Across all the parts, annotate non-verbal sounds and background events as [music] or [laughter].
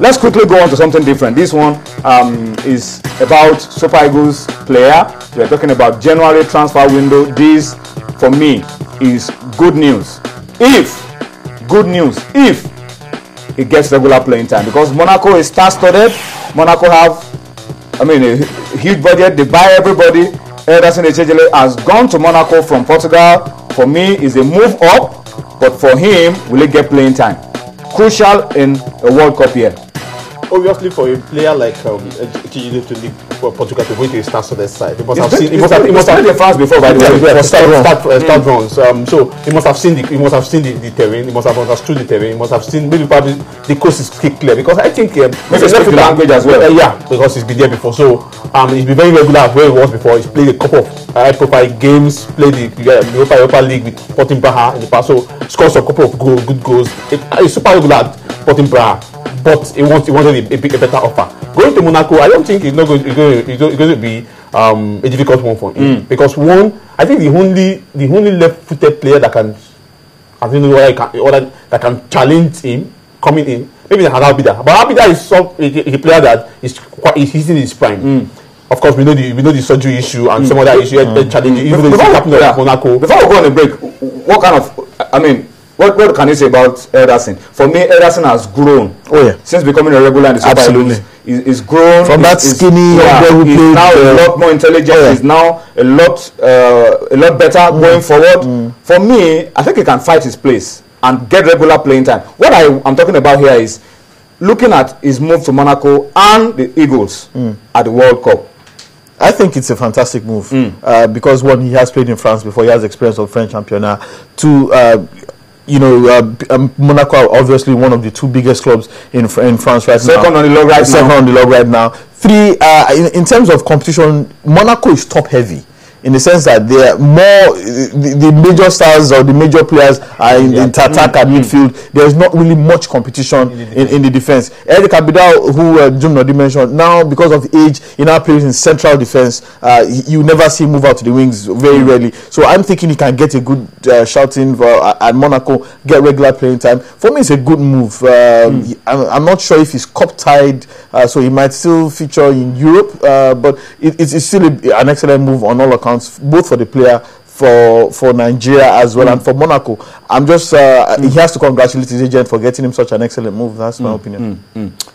let's quickly go on to something different. This one um, is about Super Eagles player. We are talking about January transfer window. This, for me, is good news. If, good news, if he gets regular playing time. Because Monaco is star-studded. Monaco have, I mean, a huge budget. They buy everybody. Elderson Echiejile has gone to Monaco from Portugal. For me, is a move up. But for him, will he get playing time? Crucial in a World Cup year. Obviously for a player like um, Chijide to leave for Portugal to go to a star studded side, he must have seen. He must have. He must have played France before, by the way. Yeah, start, start start, run. uh, start runs. Um, so he must have seen the. He must have seen the, the terrain. He must have understood the terrain. He must have seen maybe probably the coast is clear because I think um, Maybe speak the language as well. Uh, yeah, because he's been there before. So um, he's been very regular where he was before. He's played a couple of high-profile games. Played the uh, Europa Europa League with Sporting Braga in the past. So scores a couple of goal, good goals. It, uh, he's super regular at Sporting Braga, but he wants he wanted a, a, a better offer. Going to Monaco, I don't think it's not going. It's going, it's going, it's going to be um, a difficult one for him because one, I think the only the only left-footed player that can I don't know whether can, whether that can challenge him coming in. Maybe the Abidal, but Abidal is some a, a player that is quite is he's in his prime. Of course, we know the we know the surgery issue and some other issue mm. challenges. Even though he's Before- captain of yeah. Monaco, Before we go on the break, what kind of, I mean, what, what can you say about Elderson? For me, Elderson has grown. Oh, yeah. Since becoming a regular in the Super. Eagles. He's, he's grown. From that he's- skinny yeah, who he's played, now a uh, lot more intelligent. oh, yeah. He's now a lot, uh, a lot better Mm. going forward. For me, I think he can fight his place and get regular playing time. What I, I'm talking about here is looking at his move to Monaco and the Eagles Mm. at the World Cup. I think it's a fantastic move Mm. uh, because one, he has played in France before, he has experience of French championnat. Two, uh, you know, uh, um, Monaco are obviously one of the two biggest clubs in in France right now. Second on the log right Second now. on the log right now. Three, uh, in, in terms of competition, Monaco is top heavy. In the sense that they are more the, the major stars or the major players are in, in attack and midfield. There is not really much competition in, in the defense. Eric Abidal, who uh, Jim Nodi mentioned, now because of age, he now plays in central defense. Uh, you never see him move out to the wings very rarely. So I'm thinking he can get a good uh, shouting for, uh, at Monaco, get regular playing time. For me, it's a good move. Um, he- I'm, I'm not sure if he's cup tied, uh, so he might still feature in Europe, uh, but it, it's, it's still a, an excellent move on all accounts, both for the player. For, for Nigeria as well and for Monaco, I'm just uh, he has to congratulate his agent for getting him such an excellent move. That's my opinion.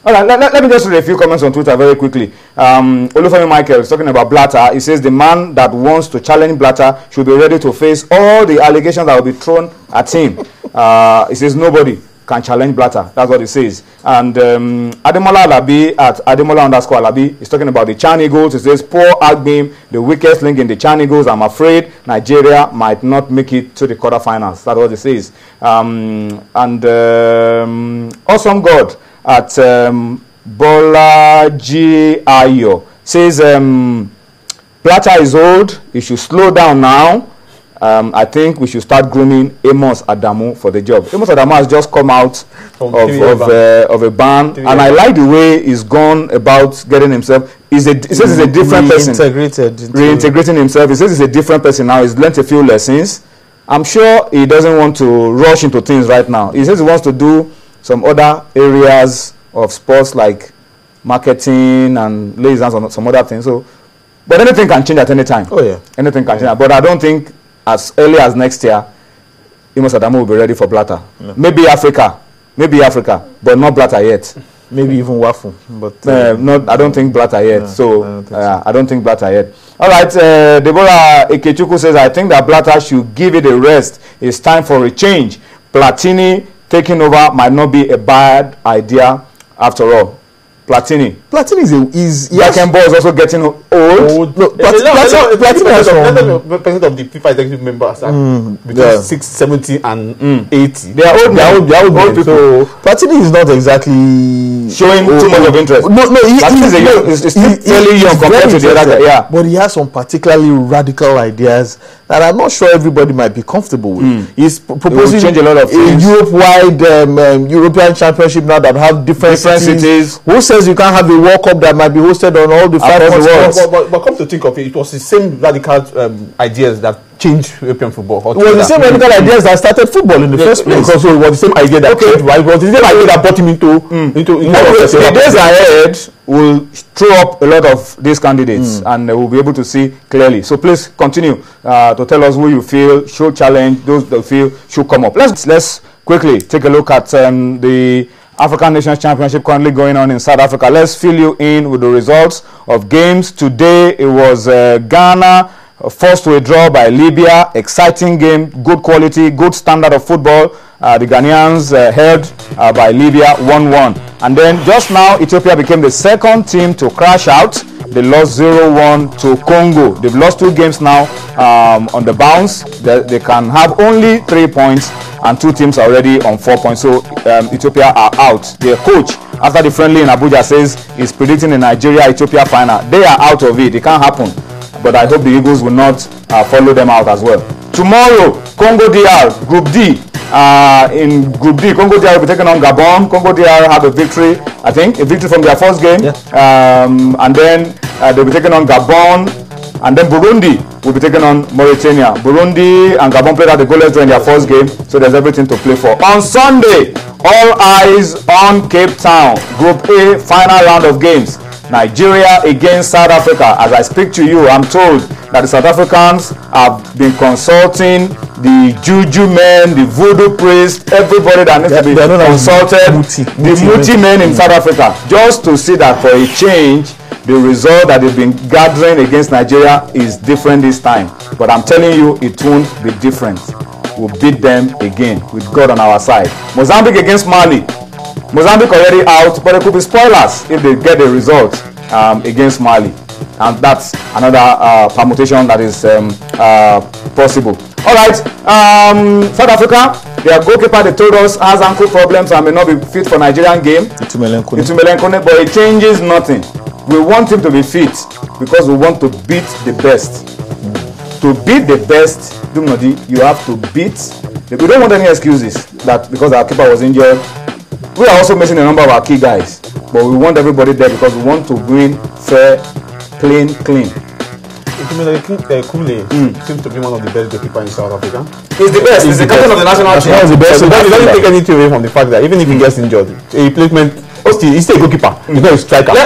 All right, let, let, let me just read a few comments on Twitter very quickly. Um, Olufemi Michael is talking about Blatter. He says the man that wants to challenge Blatter should be ready to face all the allegations that will be thrown at him. [laughs] Uh, he says nobody can challenge Blatter. That's what he says. And um, Ademola Alabi at Ademola underscore Alabi is talking about the Chan Eagles. He says, poor Agbim, the weakest link in the Chan Eagles. I'm afraid Nigeria might not make it to the quarterfinals. That's what he says. Um, and um, Awesome God at um, Bolaji Ayo says, um, Blatter is old. He should slow down now. Um, I think we should start grooming Amos Adamu for the job. Amos Adamu has just come out From of, of, uh, of a ban, and I like the way he's gone about getting himself. He's a, he says he's a different person reintegrating himself. He says he's a different person now. He's learnt a few lessons. I'm sure he doesn't want to rush into things right now. He says he wants to do some other areas of sports like marketing and lay his hands some other things. So, but anything can change at any time. Oh yeah. Anything can change. But I don't think as early as next year, Amos Adamu will be ready for Blatter. Maybe Africa, maybe Africa, but not Blatter yet. Maybe even waffle, but Uh, not, I don't think Blatter yet. Yeah, so, I don't think uh, I don't think Blatter yet. All right, uh, Deborah Ikechukwu says, I think that Blatter should give it a rest. It's time for a change. Platini taking over might not be a bad idea after all. Platini. Platini is a, is yes. Beckenbauer is also getting old. old. No, A Plat- lot- a Platin- lot- Platin has some- 90% of the FIFA executive members are hmm, between yeah. 6, 70 and hmm. 80. They are old They are old, they are old, Old men. people. So, Platini is not exactly Showing too much of interest. No, no, he, Platini is a no, young- is- is still he- fairly he's young compared to the other guy, yeah. But he has some particularly radical ideas that I'm not sure everybody might be comfortable with. He's p- proposing change a lot of things. Europe-wide um, um, European Championship now that have different, Different cities. cities. Who says you can't have a World Cup that might be hosted on all the five continents? but, but, but come to think of it, it was the same radical um, ideas that changed European football. It was the same medical ideas that started football in the first place. Because so it was the same idea that Okay. changed, right? It was the same idea that brought him into into, into Anyway, the days ahead will throw up a lot of these candidates and uh, we'll be able to see clearly. So please continue uh, to tell us who you feel should challenge, those that feel should come up. Let's let's quickly take a look at um, the African Nations Championship currently going on in South Africa. Let's fill you in with the results of games. Today it was uh, Ghana forced to a draw by Libya. Exciting game, good quality, good standard of football. Uh, the Ghanaians uh, held uh, by Libya 1-1. And then just now, Ethiopia became the second team to crash out. They lost 0-1 to Congo. They've lost two games now um, on the bounce. They, they can have only three points, and two teams already on four points. So um, Ethiopia are out. Their coach, after the friendly in Abuja, says he's predicting the Nigeria-Ethiopia final. They are out of it. It can't happen but I hope the Eagles will not uh, follow them out as well. Tomorrow, Congo DR, Group D. Uh, in Group D, Congo DR will be taking on Gabon. Congo DR have a victory, I think, a victory from their first game. Um, and then uh, they'll be taking on Gabon. And then Burundi will be taking on Mauritania. Burundi and Gabon played at the goalless draw in their first game, so there's everything to play for. On Sunday, all eyes on Cape Town. Group A, final round of games. Nigeria against South Africa. As I speak to you, I'm told that the South Africans have been consulting the juju men, the voodoo priest, everybody that needs They- to be consulted, Muti- the. Muti men in South Africa, just to see that for a change, the result that they've been gathering against Nigeria is different this time. But I'm telling you, it won't be different. We'll beat them again with God on our side. Mozambique against Mali. Mozambique already out, but it could be spoilers if they get the result um, against Mali. And that's another uh, permutation that is um, uh, possible. All right, um, South Africa, their goalkeeper, they told us, has ankle problems and may not be fit for Nigerian game. Itumeleng Khune. Into but it changes nothing. We want him to be fit because we want to beat the best. To beat the best, Dumnodi, you have to beat. We don't want any excuses that because our keeper was injured. We are also missing a number of our key guys, but we want everybody there because we want to win fair, clean, clean. Kule seems to be one of the best goalkeepers in South Africa. He's the best. He's the captain of the national team. That's the best. So that doesn't take anything away from the fact that even if he gets injured, a replacement, oh, still, he's still a goalkeeper. He's not a striker. Let,